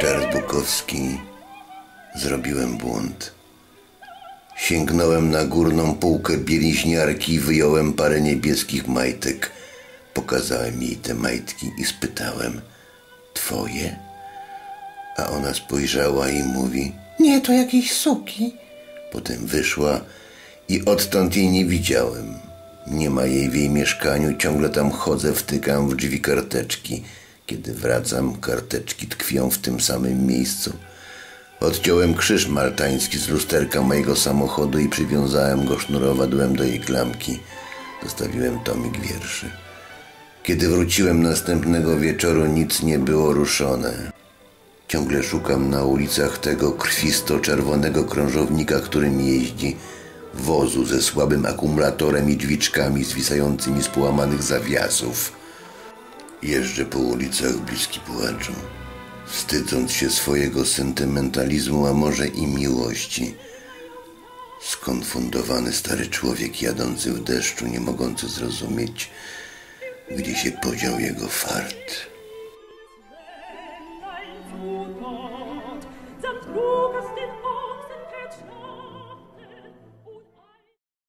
Charles zrobiłem błąd. Sięgnąłem na górną półkę bieliźniarki i wyjąłem parę niebieskich majtek. Pokazałem jej te majtki i spytałem: Twoje? A ona spojrzała i mówi: Nie, to jakieś suki. Potem wyszła i odtąd jej nie widziałem. Nie ma jej w jej mieszkaniu, ciągle tam chodzę, wtykam w drzwi karteczki. Kiedy wracam, karteczki tkwią w tym samym miejscu. Odciąłem krzyż maltański z lusterka mojego samochodu i przywiązałem go sznurowadłem do jej klamki. Zostawiłem tomik wierszy. Kiedy wróciłem następnego wieczoru, nic nie było ruszone. Ciągle szukam na ulicach tego krwisto-czerwonego krążownika, którym jeździ, wozu ze słabym akumulatorem i drzwiczkami zwisającymi z połamanych zawiasów. Jeżdżę po ulicach bliski płaczu, wstydząc się swojego sentymentalizmu, a może i miłości. Skonfundowany stary człowiek jadący w deszczu, nie mogący zrozumieć, gdzie się podział jego fart.